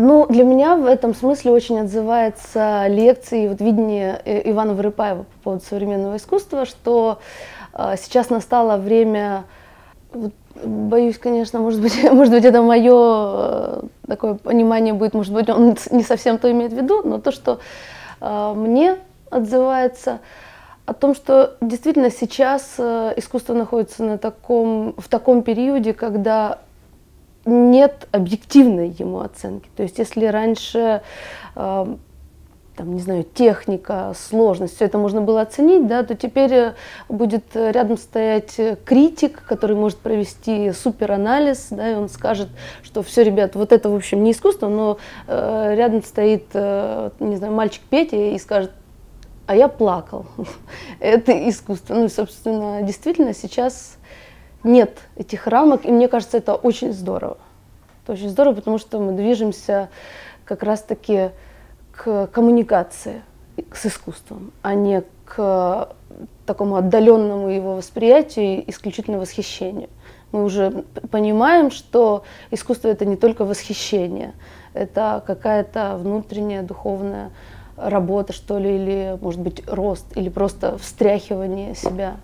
Ну, для меня в этом смысле очень отзывается лекции вот видение э, Ивана Вырыпаева по поводу современного искусства, что э, сейчас настало время, вот, боюсь, конечно, может быть, может быть, это мое э, такое понимание будет, может быть, он не совсем то имеет в виду, но то, что э, мне отзывается о том, что действительно сейчас э, искусство находится на таком, в таком периоде, когда нет объективной ему оценки. То есть если раньше э, там, не знаю, техника, сложность, все это можно было оценить, да, то теперь э, будет рядом стоять критик, который может провести суперанализ, да, и он скажет, что все, ребят, вот это, в общем, не искусство, но э, рядом стоит, э, не знаю, мальчик Петя и скажет, а я плакал. это искусство. Ну собственно, действительно сейчас нет этих рамок, и мне кажется, это очень здорово. Это очень здорово, потому что мы движемся как раз-таки к коммуникации с искусством, а не к такому отдаленному его восприятию и исключительно восхищению. Мы уже понимаем, что искусство это не только восхищение, это какая-то внутренняя духовная работа, что ли, или, может быть, рост, или просто встряхивание себя